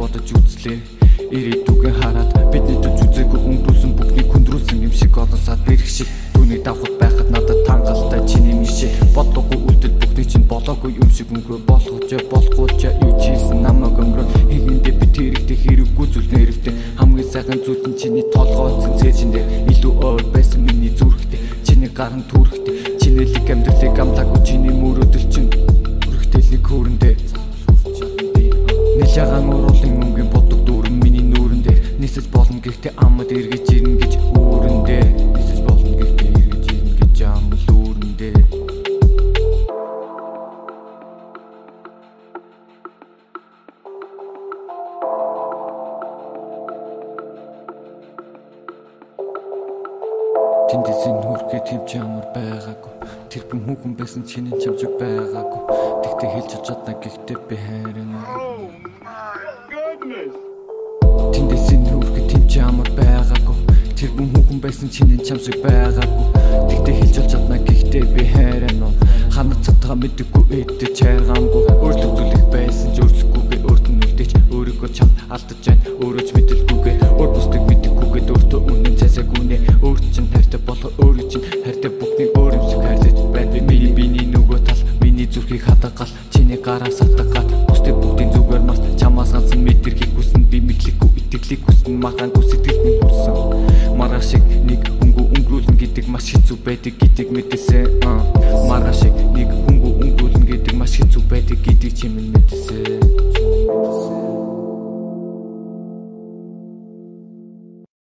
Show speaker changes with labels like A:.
A: бодож үзлээ. Ирээдүгэн хараад бидний төж үзээгүй өнгөрүүлсэн бүхнийг хүндрүүлсэн юм шиг олон сад бэрх шиг Түүнийг давхад байхад надад тангалтай чиний мишээ Бодлоогүй үлдэл бүхний чинь болоогүй юм шиг өнгөрөө болгож болохгүйч юу чийсэн намайг өнгөрөө. Хийгэндээ би тэрэгтэй хэрэггүй зүйл нэрвтэй Хамгийн сайхан зүйл нь чиний толгойцэн цээжиндээ илүү өөр байсан миний зүрхтэй Чиний гаран түрхтэй Чинэлэг амьдралыг амлаагүй чиний мөрөөдөл чинь гэхдээ амад эргэж ирнэ гэж үүрэн дээр Нисэж болно гэхдээ эргэж ирнэ гэж амл үүрэн дээр Тэндээс нүргээ төвч ямар байгаагүй. Тэр бүм хүүхэн байсан чиний чамж байгаагүй. Тэгтээ хэлж чадна гэхдээ би хайрна Тэндээс Тэр бүм хүүхэн байсан чиний чамж байгаагүй. Тэгтээ хэлж чадна. Гэхдээ би хайрна Ханаа цатгаа мэдгүй эдэж хайргаамгүй Өөртөө зүйлэх байсан ч өөрсгүйгээ өөрт нь үлдээч. Өөрийгөө чамд алдаж байна өөрөө ч мэдэлгүйгээ Өөр бусдыг мэдхгүйгээд өөртөө үнэн цайсаг үнэ Өөр чинь хайртай болох өөрөө чинь хайртай бүхнийг өөр юмсыг хайрлаж байна Миний биний нөгөө тал миний зүрхийг хадагал Чиний гараа сатагал итгэлийг хүснэ махангүй сэтгэл минь хүрсэн Мараа шиг нэг хөнгө өнгөрүүлнэ гэдэг маш хэцүү байдаг гэдгийг мэдээсэ Мараа шиг нэг хөнгө өнгөрүүлнэ